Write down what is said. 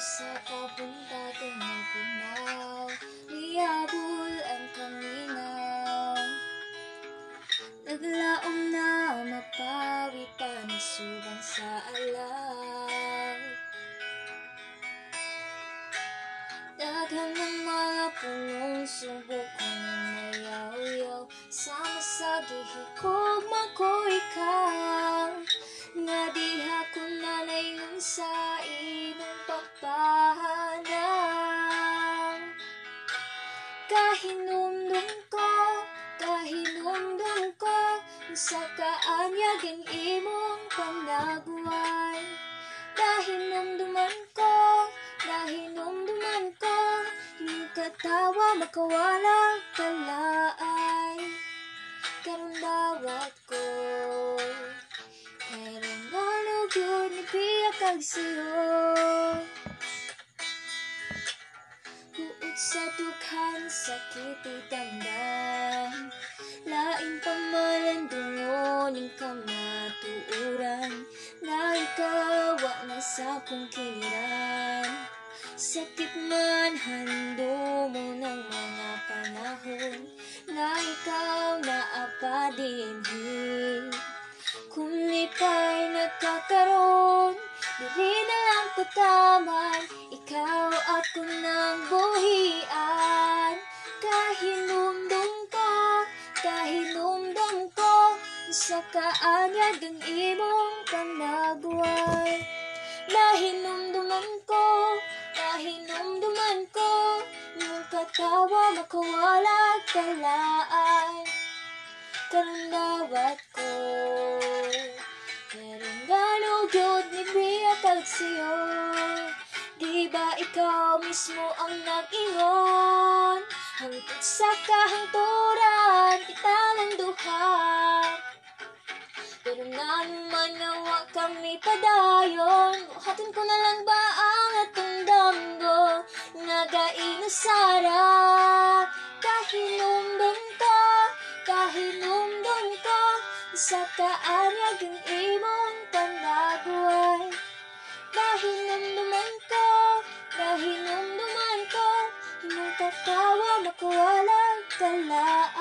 sa kabundagan ng kumaw Liabol ang kaminaw Naglaom na mapawi pa Nasubang sa alaw Daghan ng mga punong subok kung mayaw-yaw Sama sa gihikog ko ikaw Kahinumdum ko, kahinumdum ko Sa kaanyag ang imong panagway Kahinumduman ko, kahinumduman ko Yung katawa makawala kalaay Karong dawat ko. Pero ngalog yun ni Pia kag siyo sa dukhan, sakit itandang Lain pamalandungon ng kamatuuran Na ikawa na sa kong kiliran Sakit man hando mo ng mga panahon Na ikaw na apadinhi Kung lipay nagkakaroon Dili na lang ko taman Ikaw ako ng Sa kaanyag ang imong panagway. Nahinumduman ko Nahinumduman ko Yung katawa makawala kalaan. Karandawat ko gano gyud ni kag siyo Di ba ikaw mismo ang nag-ingon? Hangtod sa kahangturan kami padayon. Hatin ko na lang ba ang atong damgo? Nagainusara Kahinumdum ko Kahinumdum ko Sa kaanyag ang imong panagway Kahinumduman ko Kahinumduman ko Imong katawa makawala kalaay